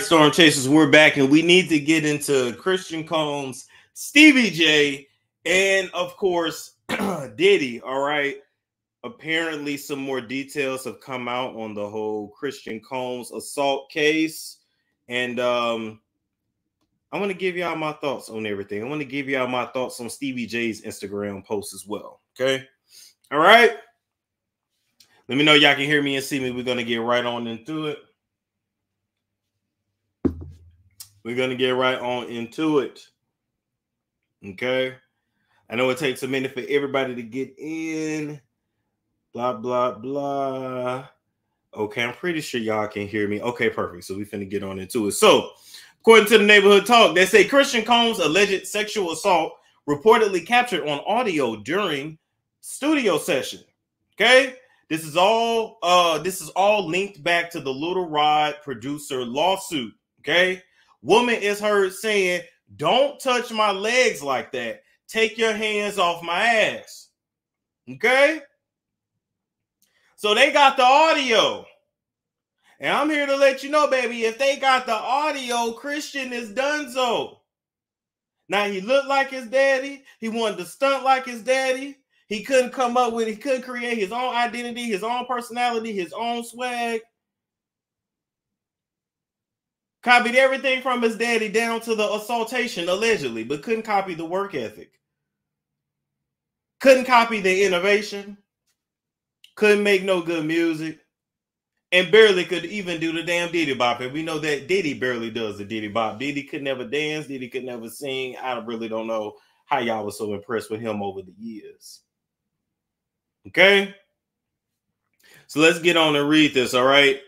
Storm Chasers, we're back, and we need to get into Christian Combs, Stevie J, and of course, Diddy. All right. Apparently, some more details have come out on the whole Christian Combs assault case. And um, I want to give y'all my thoughts on everything. I want to give y'all my thoughts on Stevie J's Instagram post as well. Okay. All right. Let me know y'all can hear me and see me. We're going to get right on into it. We're going to get right on into it. Okay. I know it takes a minute for everybody to get in. Blah, blah, blah. Okay, I'm pretty sure y'all can hear me. Okay, perfect. So we finna get on into it. So, according to the neighborhood talk, they say Christian Combs' alleged sexual assault reportedly captured on audio during studio session. Okay, this is all uh this is all linked back to the Little Rod producer lawsuit. Okay, Woman is heard saying, Don't touch my legs like that. Take your hands off my ass. Okay? So they got the audio. And I'm here to let you know, baby, if they got the audio, Christian is done so. Now he looked like his daddy. He wanted to stunt like his daddy. He couldn't come up with, he couldn't create his own identity, his own personality, his own swag. Copied everything from his daddy down to the assaultation, allegedly, but couldn't copy the work ethic. Couldn't copy the innovation. Couldn't make no good music. And barely could even do the damn Diddy Bop. And we know that Diddy barely does the Diddy Bop. Diddy could never dance. Diddy could never sing. I really don't know how y'all was so impressed with him over the years. Okay? So let's get on and read this, all right?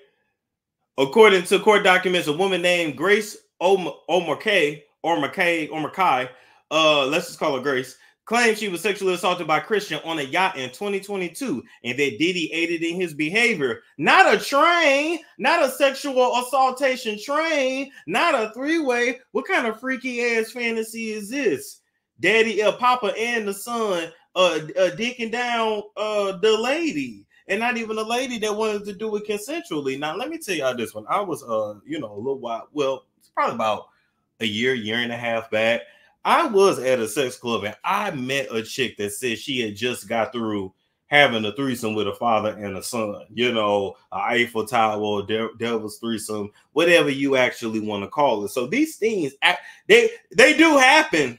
According to court documents, a woman named Grace O'Markay or McKay or McKay, uh, let's just call her Grace, claimed she was sexually assaulted by Christian on a yacht in 2022 and that Diddy aided in his behavior. Not a train, not a sexual assaultation train, not a three-way. What kind of freaky ass fantasy is this? Daddy, uh, Papa, and the son uh, uh dicking down uh the lady and not even a lady that wanted to do it consensually. Now, let me tell y'all this one. I was, uh, you know, a little while, well, it's probably about a year, year and a half back. I was at a sex club and I met a chick that said she had just got through having a threesome with a father and a son, you know, Eiffel Tower, de- Devil's threesome, whatever you actually want to call it. So these things, they they do happen.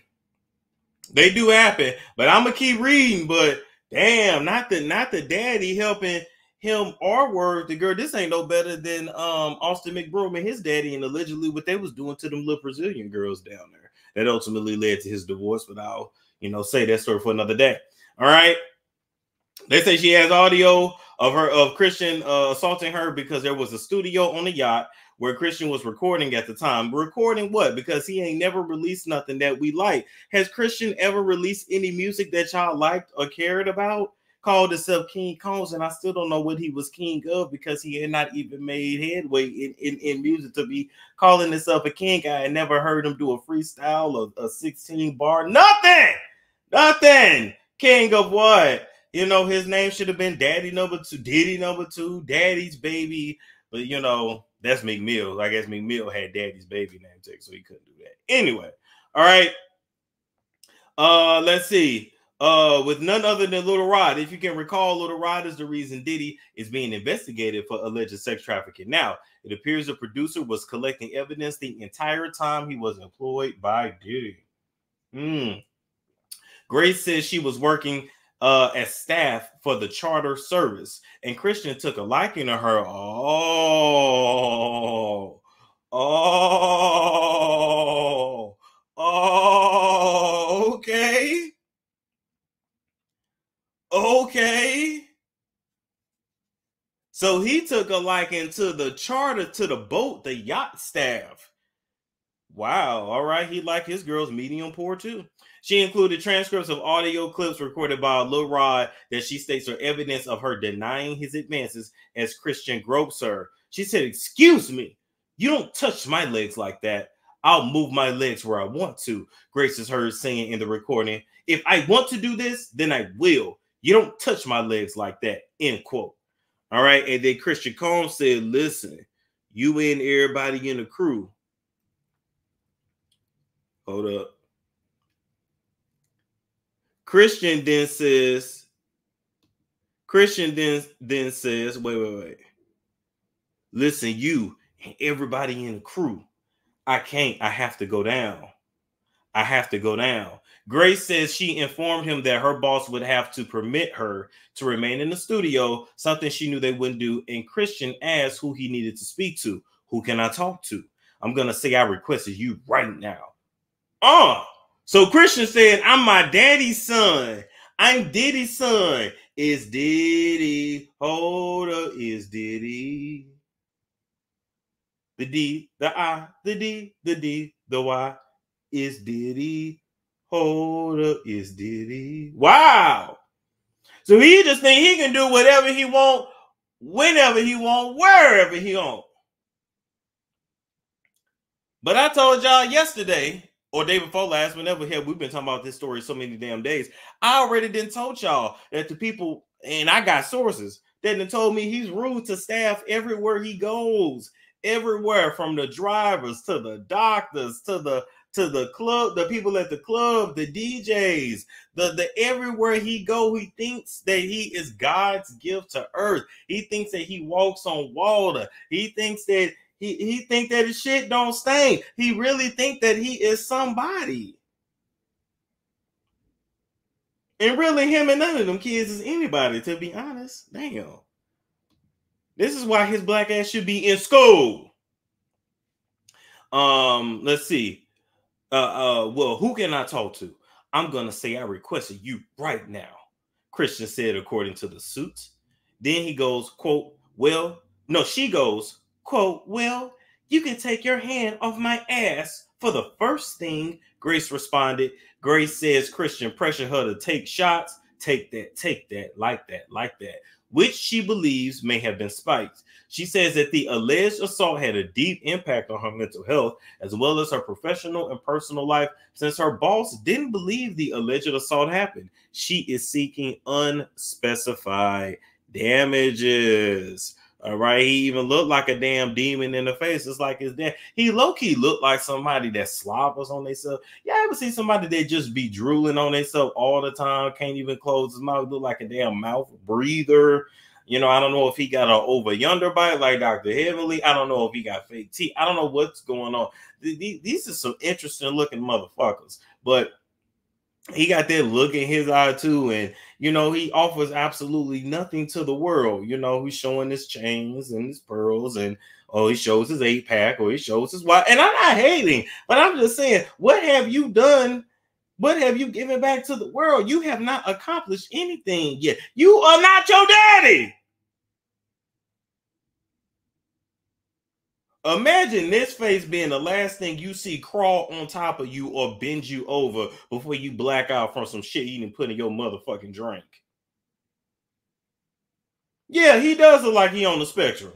They do happen, but I'm gonna keep reading. But Damn, not the not the daddy helping him R word the girl. This ain't no better than um Austin McBroom and his daddy, and allegedly what they was doing to them little Brazilian girls down there. That ultimately led to his divorce, but I'll you know say that story for another day. All right. They say she has audio of her of Christian uh, assaulting her because there was a studio on the yacht where Christian was recording at the time. Recording what? Because he ain't never released nothing that we like. Has Christian ever released any music that y'all liked or cared about? Called himself King Combs, and I still don't know what he was king of because he had not even made headway in, in, in music to be calling himself a king. I had never heard him do a freestyle, a, a 16 bar, nothing, nothing. King of what? You know, his name should have been Daddy number two, Diddy number two, Daddy's baby. But you know, that's McMill. Mill. I guess Meek Mill had Daddy's baby name tag, so he couldn't do that. Anyway, all right. Uh, let's see. Uh, with none other than Little Rod. If you can recall, Little Rod is the reason Diddy is being investigated for alleged sex trafficking. Now, it appears the producer was collecting evidence the entire time he was employed by Diddy. Hmm. Grace says she was working uh, as staff for the charter service. And Christian took a liking to her. Oh, oh, oh, okay. Okay. So he took a liking to the charter, to the boat, the yacht staff. Wow. All right. He liked his girls medium poor too. She included transcripts of audio clips recorded by Lil Rod that she states are evidence of her denying his advances as Christian gropes her. She said, Excuse me, you don't touch my legs like that. I'll move my legs where I want to. Grace is heard saying in the recording, If I want to do this, then I will. You don't touch my legs like that. End quote. All right. And then Christian Combs said, Listen, you and everybody in the crew. Hold up. Christian then says, Christian then then says, wait, wait, wait. Listen, you and everybody in the crew. I can't, I have to go down. I have to go down. Grace says she informed him that her boss would have to permit her to remain in the studio, something she knew they wouldn't do. And Christian asked who he needed to speak to. Who can I talk to? I'm gonna say I requested you right now. Uh, so Christian said, I'm my daddy's son. I'm Diddy's son. Is Diddy. Hold up. Is Diddy. The D, the I, the D, the D, the Y. Is Diddy. Hold up. Is Diddy. Wow. So he just think he can do whatever he want, whenever he want, wherever he want. But I told y'all yesterday or day before last, whenever hell we've been talking about this story so many damn days. I already didn't told y'all that the people, and I got sources that told me he's rude to staff everywhere he goes, everywhere from the drivers to the doctors to the to the club, the people at the club, the DJs, the the everywhere he go, he thinks that he is God's gift to earth. He thinks that he walks on water. He thinks that he he think that his shit don't stink. He really think that he is somebody. And really, him and none of them kids is anybody, to be honest. Damn. This is why his black ass should be in school. Um, let's see. Uh, uh, well, who can I talk to? I'm gonna say I requested you right now. Christian said, according to the suits. Then he goes, quote, well, no, she goes, quote, Well, you can take your hand off my ass for the first thing. Grace responded. Grace says Christian pressured her to take shots. Take that, take that, like that, like that, which she believes may have been spiked. She says that the alleged assault had a deep impact on her mental health as well as her professional and personal life since her boss didn't believe the alleged assault happened. She is seeking unspecified damages. All right, he even looked like a damn demon in the face. It's like his dad. He low key looked like somebody that slobbers on themselves. Yeah, ever see somebody that just be drooling on themselves all the time? Can't even close his mouth. Look like a damn mouth breather. You know, I don't know if he got a over yonder bite like Dr. Heavenly. I don't know if he got fake teeth. I don't know what's going on. These are some interesting looking motherfuckers. But he got that look in his eye too, and you know he offers absolutely nothing to the world. You know he's showing his chains and his pearls, and oh he shows his eight pack or he shows his wife. And I'm not hating, but I'm just saying, what have you done? What have you given back to the world? You have not accomplished anything yet. You are not your daddy. Imagine this face being the last thing you see crawl on top of you or bend you over before you black out from some shit you didn't put in your motherfucking drink. Yeah, he does look like he on the spectrum.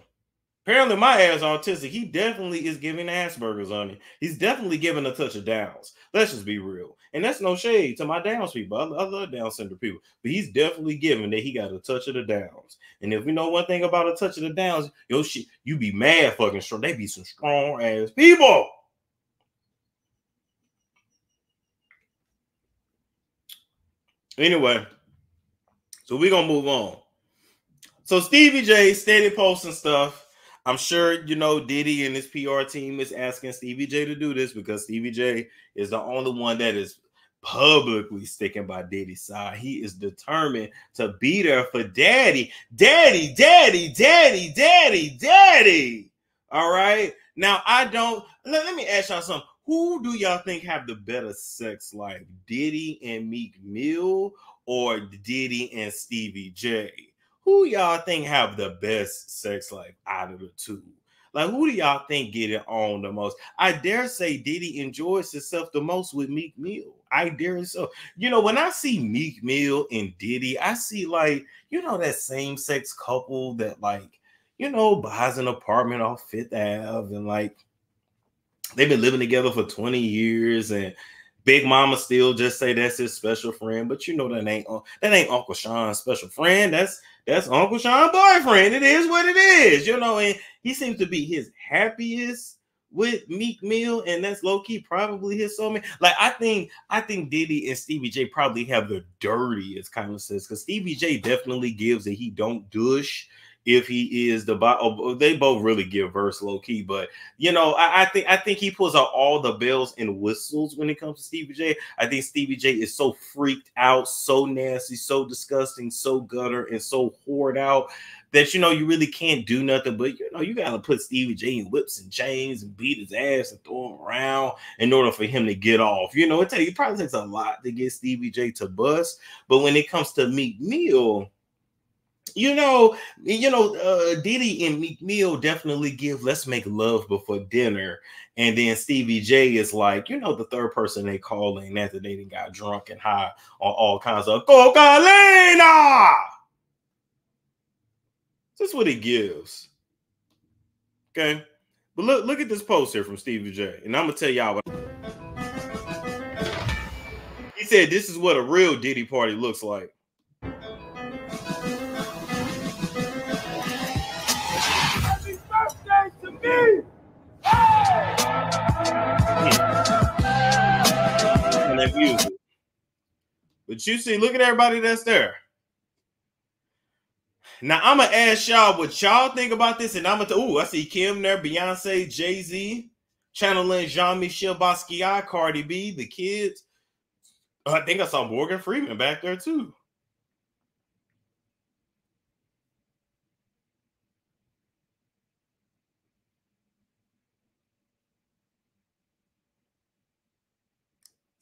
Apparently, my ass autistic. He definitely is giving Asperger's on it. He's definitely giving a touch of Downs. Let's just be real. And that's no shade to my Downs people. I, love Down syndrome people, but he's definitely giving that he got a touch of the Downs. And if we know one thing about a touch of the Downs, yo shit, you be mad fucking strong. They be some strong ass people. Anyway, so we're gonna move on. So Stevie J steady posting stuff I'm sure you know Diddy and his PR team is asking Stevie J to do this because Stevie J is the only one that is publicly sticking by Diddy's side. He is determined to be there for Daddy, Daddy, Daddy, Daddy, Daddy, Daddy. All right. Now I don't. Let, let me ask y'all something. Who do y'all think have the better sex life, Diddy and Meek Mill, or Diddy and Stevie J? Who y'all think have the best sex life out of the two? Like, who do y'all think get it on the most? I dare say Diddy enjoys himself the most with Meek Mill. I dare so. You know, when I see Meek Mill and Diddy, I see like, you know, that same sex couple that like, you know, buys an apartment off Fifth Ave and like they've been living together for 20 years and Big Mama still just say that's his special friend, but you know that ain't uh, that ain't Uncle Sean's special friend. That's that's Uncle Sean's boyfriend. It is what it is, you know. And he seems to be his happiest with Meek Mill, and that's low key probably his soulmate. Like I think, I think Diddy and Stevie J probably have the dirtiest kind of sense because Stevie J definitely gives that he don't douche if he is the oh, oh, they both really give verse low key, but you know, I, I, think I think he pulls out all the bells and whistles when it comes to Stevie J. I think Stevie J is so freaked out, so nasty, so disgusting, so gutter, and so hoard out that you know you really can't do nothing. But you know, you gotta put Stevie J in whips and chains and beat his ass and throw him around in order for him to get off. You know, it, take, it probably takes a lot to get Stevie J to bust. But when it comes to Meek Mill, you know, you know, uh, Diddy and Meek Mill definitely give "Let's Make Love Before Dinner," and then Stevie J is like, you know, the third person they call in after they got drunk and high on all kinds of cocaine. That's what he gives. Okay, but look, look at this post here from Stevie J, and I'm gonna tell y'all what. He said, "This is what a real Diddy party looks like." That music. But you see, look at everybody that's there. Now I'm gonna ask y'all what y'all think about this, and I'm gonna. Oh, I see Kim there, Beyonce, Jay Z, channeling Jean Michel Basquiat, Cardi B, the kids. Oh, I think I saw Morgan Freeman back there too.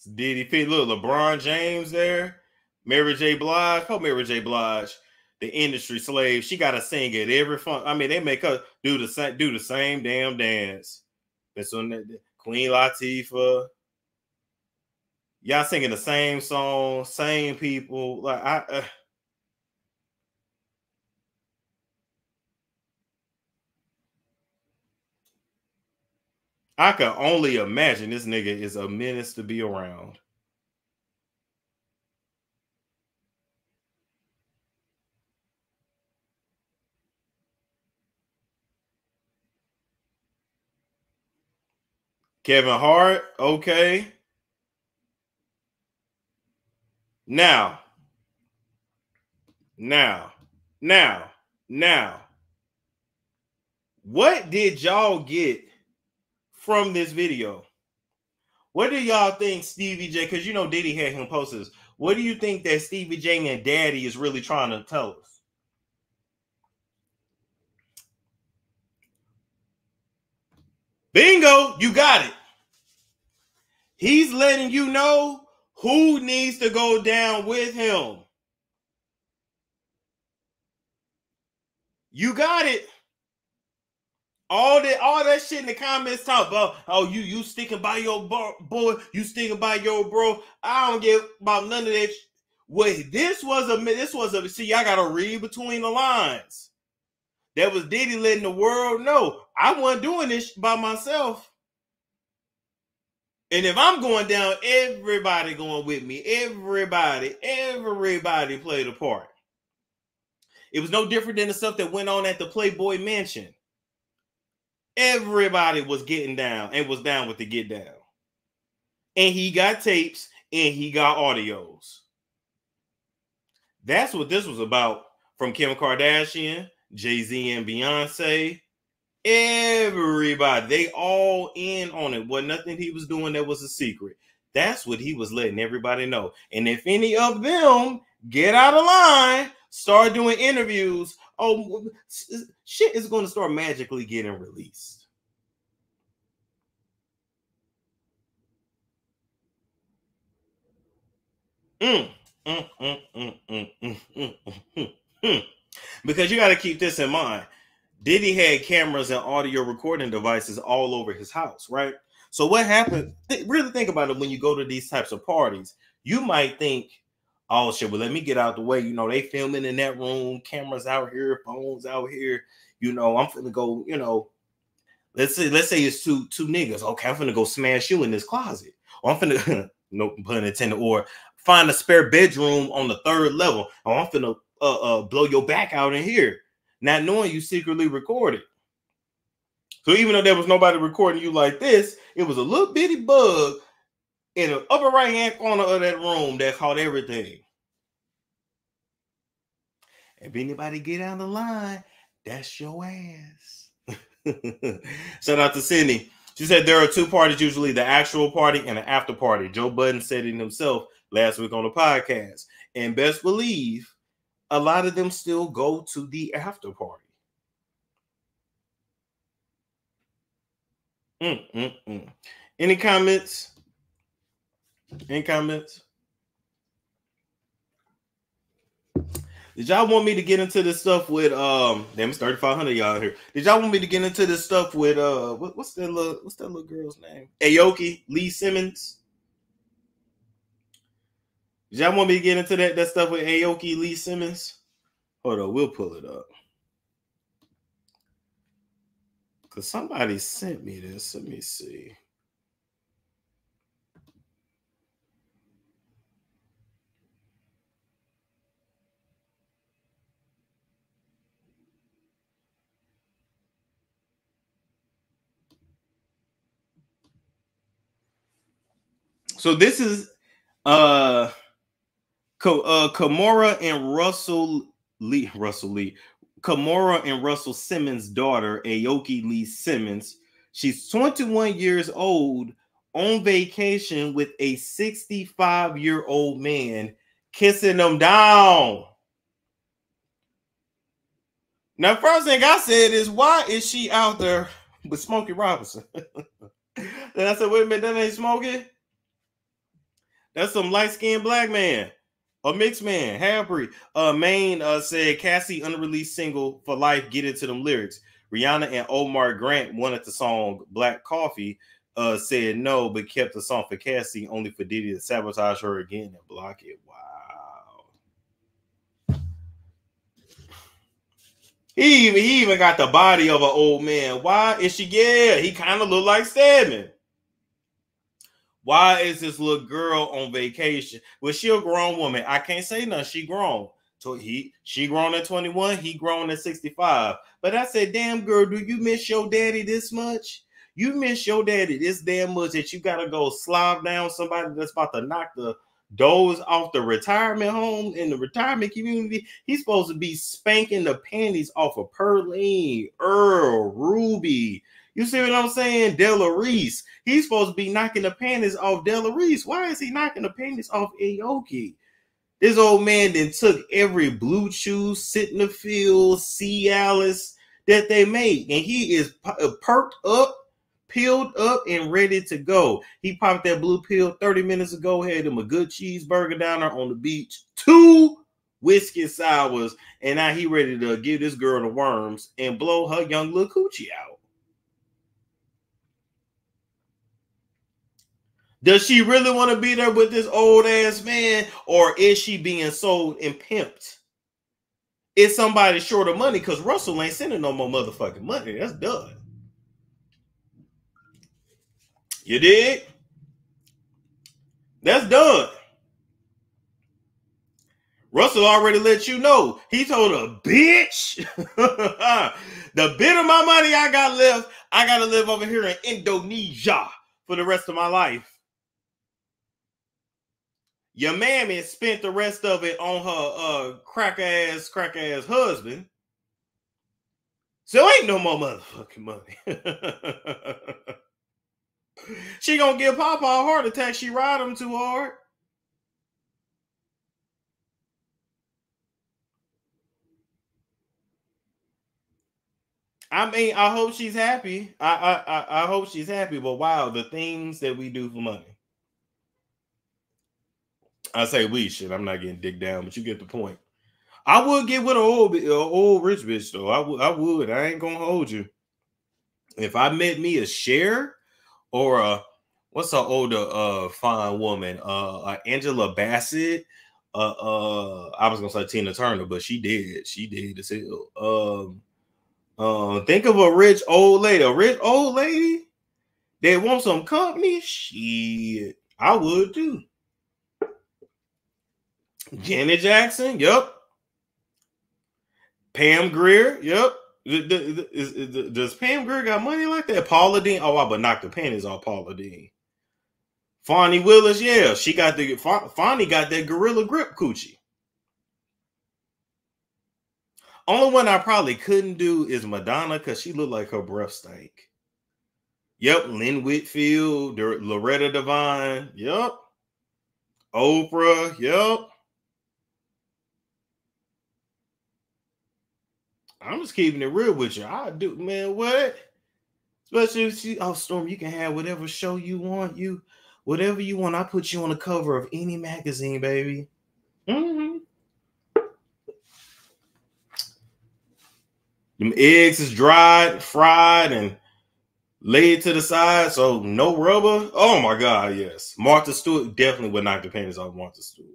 Diddy P. Look, LeBron James there. Mary J. Blige. Oh, Mary J. Blige, the industry slave. She got to sing at every fun. I mean, they make her do the same, do the same damn dance. That's on that Queen Latifah. Y'all singing the same song, same people. Like I. Uh, I can only imagine this nigga is a menace to be around. Kevin Hart, okay. Now, now, now, now, what did y'all get from this video. What do y'all think Stevie J? Because you know Diddy had him post this. What do you think that Stevie J and Daddy is really trying to tell us? Bingo, you got it. He's letting you know who needs to go down with him. You got it. All that, all that shit in the comments talk about. Oh, you you sticking by your boy, you sticking by your bro. I don't give about none of that. Wait, this was a this was a see. I gotta read between the lines. That was Diddy letting the world know I wasn't doing this by myself. And if I'm going down, everybody going with me. Everybody, everybody played a part. It was no different than the stuff that went on at the Playboy Mansion. Everybody was getting down and was down with the get down. And he got tapes and he got audios. That's what this was about from Kim Kardashian, Jay Z, and Beyonce. Everybody, they all in on it. Was nothing he was doing that was a secret. That's what he was letting everybody know. And if any of them get out of line, start doing interviews, oh, shit is going to start magically getting released. Mm, mm, mm, because you got to keep this in mind. Diddy had cameras and audio recording devices all over his house, right? So what happened? Th- really think about it when you go to these types of parties. You might think oh shit, well, let me get out the way. You know, they filming in that room, cameras out here, phones out here. You know, I'm gonna go, you know, let's say, let's say it's two two niggas. Okay, I'm gonna go smash you in this closet. Or I'm gonna no pun intended, or find a spare bedroom on the third level. Oh, I'm finna uh, uh, blow your back out in here, not knowing you secretly recorded. So even though there was nobody recording you like this, it was a little bitty bug in the upper right hand corner of that room that caught everything. If anybody get out of the line, that's your ass. Shout out to Cindy. She said there are two parties usually the actual party and the after party. Joe Budden said it himself last week on the podcast. And best believe a lot of them still go to the after party. Mm, mm, mm. Any comments? Any comments? Did y'all want me to get into this stuff with um? Damn, it's thirty five hundred y'all here. Did y'all want me to get into this stuff with uh? What, what's that little What's that little girl's name? Aoki Lee Simmons. Did y'all want me to get into that that stuff with Aoki Lee Simmons? Hold on, we'll pull it up. Cause somebody sent me this. Let me see. So this is uh, uh Kimora and Russell Lee Russell Lee Kimora and Russell Simmons' daughter, Aoki Lee Simmons. She's 21 years old on vacation with a 65 year old man kissing them down. Now, first thing I said is, why is she out there with Smokey Robinson? then I said, wait a minute, that ain't Smokey. That's some light skinned black man, a mixed man, half breed. Uh, Maine uh, said Cassie unreleased single for life. Get into them lyrics. Rihanna and Omar Grant wanted the song Black Coffee. Uh, said no, but kept the song for Cassie only for Diddy to sabotage her again and block it. Wow. He even he even got the body of an old man. Why is she? Yeah, he kind of look like Stedman. Why is this little girl on vacation? Well, she a grown woman. I can't say nothing. She grown. So he she grown at 21, he grown at 65. But I said, damn girl, do you miss your daddy this much? You miss your daddy this damn much that you gotta go slob down somebody that's about to knock the doors off the retirement home in the retirement community. He's supposed to be spanking the panties off of Pearline, Earl, Ruby, you see what I'm saying? Della Reese. He's supposed to be knocking the panties off Della Reese. Why is he knocking the panties off Aoki? This old man then took every BlueChew, sit in the field, Cialis that they make, and he is uh, perked up, peeled up, and ready to go. He popped that blue pill 30 minutes ago, had him a good cheeseburger down there on the beach, two whiskey sours, and now he ready to give this girl the worms and blow her young little coochie out. Does she really want to be there with this old ass man, or is she being sold and pimped? Is somebody short of money? Because Russell ain't sending no more motherfucking money. That's done. You did? That's done. Russell already let you know. He told a bitch, the bit of my money I got left, I got to live over here in Indonesia for the rest of my life. Your mammy spent the rest of it on her uh crack ass, crack ass husband. So ain't no more motherfucking money. she gonna give Papa a heart attack. She ride him too hard. I mean, I hope she's happy. I, I I hope she's happy. But wow, the things that we do for money. I say we shit. I'm not getting digged down, but you get the point. I would get with an old, uh, old rich bitch though. I would. I would. I ain't gonna hold you. If I met me a Cher or a what's an older uh fine woman, uh, uh Angela Bassett. Uh, uh, I was gonna say Tina Turner, but she did. She did as hell. Um, uh, think of a rich old lady, a rich old lady that wants some company. Shit, I would too. Janet Jackson, yep. Pam Grier, yep. Does Pam Grier got money like that? Paula Deen, oh, I but knock the panties off Paula Deen. Fani Willis, yeah, she got the Fani got that gorilla grip coochie. Only one I probably couldn't do is Madonna because she looked like her breath stank. Yep, Lynn Whitfield, Loretta Devine. Yep, Oprah. Yep. I'm just keeping it real with you. I do, man. What? Especially if she, oh, Storm, you can have whatever show you want. You, whatever you want. I put you on the cover of any magazine, baby. Mm-hmm. Them eggs is dried, fried, and laid to the side, so no rubber. Oh my God, yes. Martha Stewart definitely would knock the panties off Martha Stewart.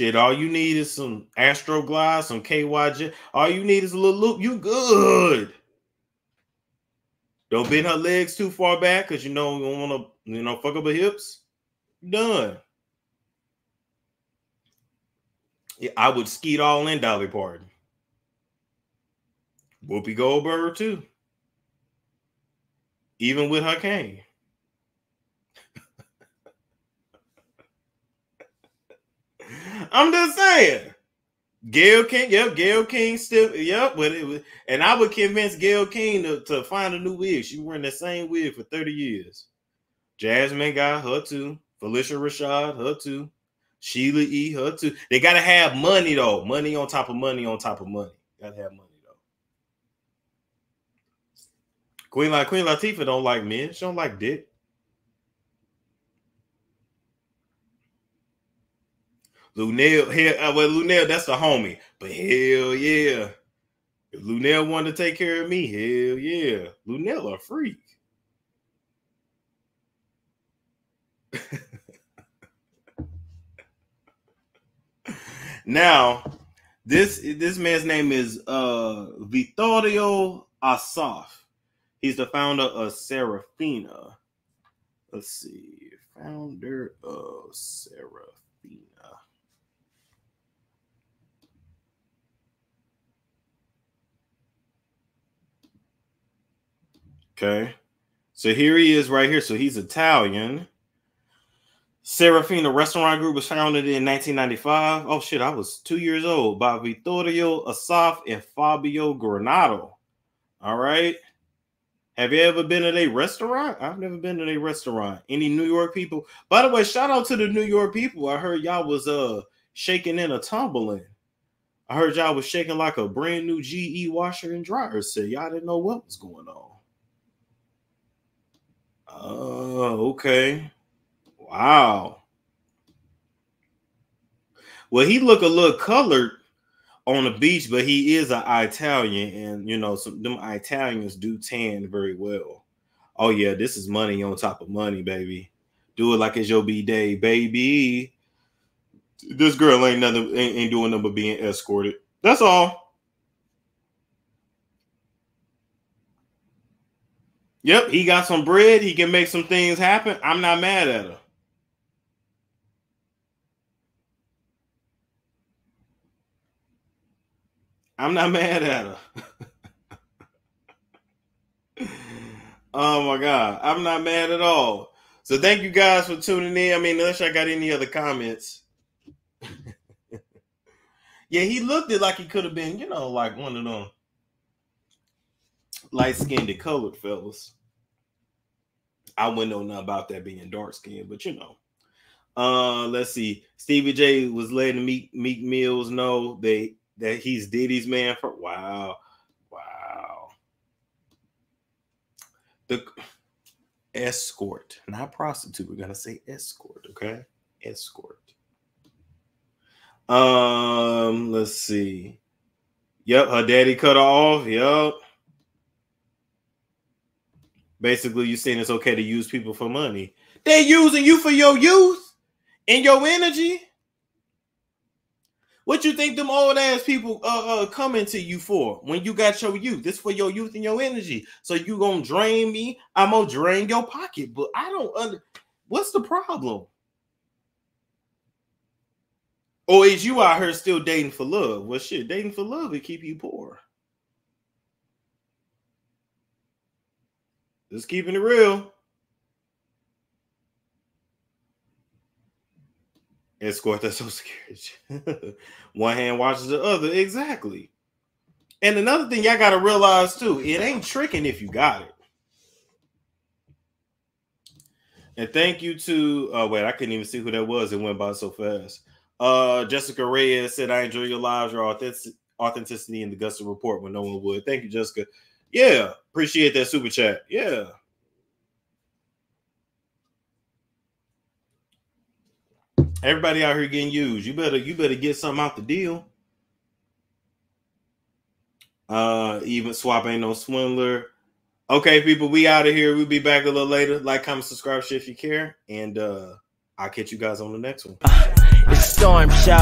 Shit, all you need is some Astroglide, some KYJ. All you need is a little loop. You good. Don't bend her legs too far back because you know you don't want to, you know, fuck up her hips. Done. Yeah, I would skeet all in Dolly Parton. Whoopi Goldberg too. Even with her cane. I'm just saying. Gayle King, yep, Gayle King still, yep, but it was, and I would convince Gayle King to, to find a new wig. She wearing the same wig for 30 years. Jasmine got her too. Phylicia Rashad, her too. Sheila E, her too. They gotta have money though. Money on top of money on top of money. Gotta have money though. Queen like Queen Latifah don't like men. She don't like dick. Luenell, hell, uh, well, Luenell, that's the homie. But hell yeah. If Luenell wanted to take care of me, hell yeah. Luenell a freak. now, this this man's name is uh Vittorio Assaf. He's the founder of Serafina. Let's see, founder of Serafina. Okay. So here he is right here. So he's Italian. Serafina Restaurant Group was founded in 1995. Oh shit, I was two years old by Vittorio Assaf and Fabio Granato. All right. Have you ever been at a restaurant? I've never been at a restaurant. Any New York people? By the way, shout out to the New York people. I heard y'all was uh shaking in a tumbling. I heard y'all was shaking like a brand new GE washer and dryer So Y'all didn't know what was going on. Oh, okay. Wow. Well, he look a little colored on the beach, but he is an Italian, and you know, some them Italians do tan very well. Oh yeah, this is money on top of money, baby. Do it like it's your b day, baby. This girl ain't nothing, ain't, ain't doing nothing but being escorted. That's all. Yep, he got some bread. He can make some things happen. I'm not mad at her. I'm not mad at her. oh my god, I'm not mad at all. So thank you guys for tuning in. I mean, unless I got any other comments. yeah, he looked it like he could have been, you know, like one of them light skinned and colored fellas. I wouldn't know nothing about that being dark skinned, but you know. Uh let's see. Stevie J was letting Meek Meek Mills know that that he's Diddy's man for wow. Wow. The escort, not prostitute. We're gonna say escort, okay? Escort. Um, let's see. Yep, her daddy cut her off. Yep. Basically, you're saying it's okay to use people for money. They're using you for your youth and your energy. What you think them old ass people uh, uh coming to you for when you got your youth? This for your youth and your energy. So you gonna drain me? I'm gonna drain your pocket. But I don't under. What's the problem? Or is you out here still dating for love? Well, shit, dating for love will keep you poor. Just keeping it real. Escort that social security. One hand watches the other. Exactly. And another thing y'all gotta realize too, it ain't tricking if you got it. And thank you to uh wait, I couldn't even see who that was. It went by so fast. Uh Jessica Reyes said, I enjoy your lives, your authentic- authenticity in the Gusta report when no one would. Thank you, Jessica. Yeah, appreciate that super chat. Yeah. Everybody out here getting used. You better you better get something out the deal. Uh even swap ain't no swindler. Okay, people, we out of here. We'll be back a little later. Like, comment, subscribe, share if you care. And uh I'll catch you guys on the next one. It's Storm Show.